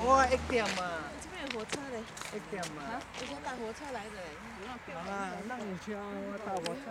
我，一点嘛。这边有火车嘞。一点嘛。我想打火车来的嘞。好啦，那你去啊，我打火车。